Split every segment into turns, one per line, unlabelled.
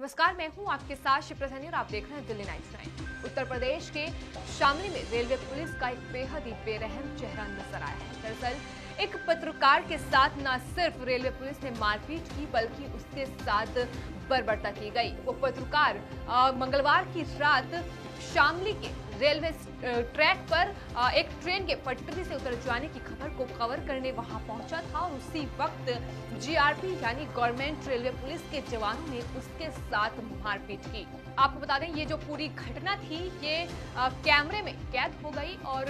नमस्कार, मैं हूँ आपके साथ शिवप्रधानी और आप देख रहे हैं दिल्ली नाइट नाइन। उत्तर प्रदेश के शामली में रेलवे पुलिस का एक बेहद ही बेरहम चेहरा नज़र आया है। दरअसल, एक पत्रकार के साथ न सिर्फ़ रेलवे पुलिस ने मारपीट की, बल्कि उसके साथ बर्बरता की गई। वो पत्रकार मंगलवार की रात शामली के रेलवे ट्रैक पर एक ट्रेन के पटरी से उतर जाने की खबर को कवर करने वहाँ पहुँचा था और उसी वक्त जीआरपी यानी गवर्नमेंट रेलवे पुलिस के जवानों ने उसके साथ मारपीट की। आपको बता दें, ये जो पूरी घटना थी, ये कैमरे में कैद हो गई और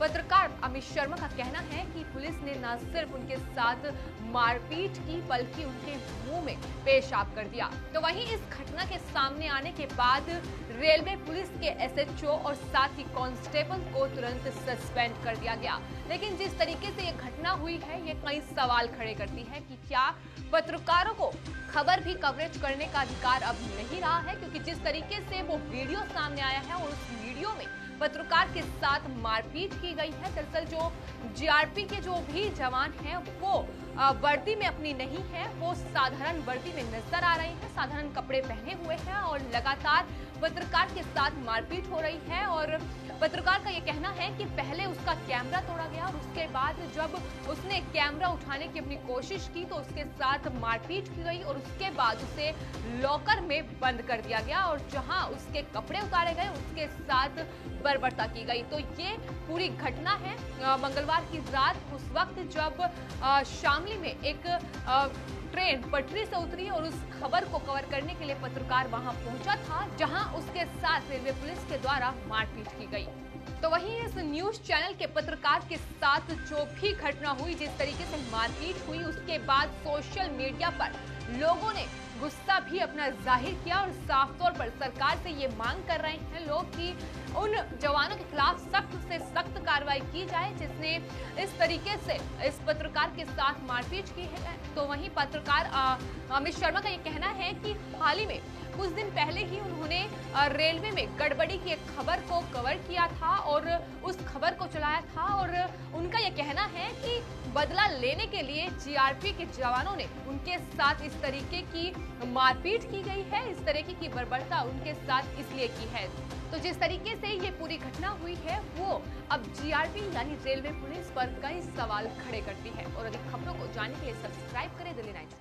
पत्रकार अमित शर्मा का कहना है कि पुलिस ने न सिर्फ़ उनके साथ मारपीट की, बल्कि उनके मुँह में पेशाब कर दिया। तो वहीं इस घटना के सामने आने के बाद रेलवे, पुलिस के एसएचओ और साथ ही कांस्टेबल को तुरंत सस्पेंड कर दिया गया। लेकिन जिस तरीके से ये घटना हुई है, ये कई सवाल खड़े करती है कि क्या पत्रकारों को खबर भी कवरेज करने का अधिकार अब नहीं रहा है, क्योंकि जिस तरीके से वो वीडियो सामने आया है और उस वीडियो में पत्रकार के साथ मारपीट की गई है, दरअसल जो जीआरपी के जो भी जवान हैं, वो वर्दी में अपनी नहीं है, वो साधारण वर्दी में नज़र आ रहे हैं, साधारण कपड़े पहने हुए हैं और लगातार पत्रकार के साथ मारपीट हो रही है और पत्रकार का ये कहना है कि उसका कैमरा तोड़ा गया और उसके बाद जब उसने कैमरा उठाने की अपनी कोशिश की तो उसके साथ मारपीट की गई और उसके बाद उसे लॉकर में बंद कर दिया गया और जहाँ उसके कपड़े उतारे गए, उसके साथ बर्बरता की गई। तो ये पूरी घटना है। मंगलवार की रात उस वक्त जब शामली में एक ट्रेन पटरी से उतरी और उस खबर को कवर करने के लिए पत्रकार वहाँ पहुँचा था, जहाँ उसके साथ रेलवे पुलिस के द्वारा मारपीट की गई। तो वहीं इस न्यूज़ चैनल के पत्रकार के साथ जो भी घटना हुई, जिस तरीके से मारपीट हुई, उसके बाद सोशल मीडिया पर लोगों ने गुस्सा भी अपना ज़ाहिर किया और साफ़ तौर पर सरकार से ये मांग कर रहे हैं लोग कि उन जवानों के खिलाफ सख्त से सख्त कार्रवाई की जाए, जिसने इस तरीके से इस पत्रकार के साथ मारपीट की है। तो वहीं पत्रकार अमित शर्मा का ये कहना है कि हाल ही में कुछ दिन पहले ही उन्होंने रेलवे में गड़बड़ी की एक खबर को कवर किया था और उस खबर को चलाया था और उनका यह कहना है कि बदला लेने के लिए जीआरपी के जवानों ने उनके साथ इस तरीके की मारपीट की गई है, इस तरीके की बर्बरता उनके साथ इसलिए की है। तो जिस तरीके से ये पूरी घटना हुई है, वो अब जीआरपी यानी रेलवे पुलिस पर कई सवाल खड़े करती है। और अधिक खबरों को जानने के लिए सब्सक्राइब करें दिल्ली नाइट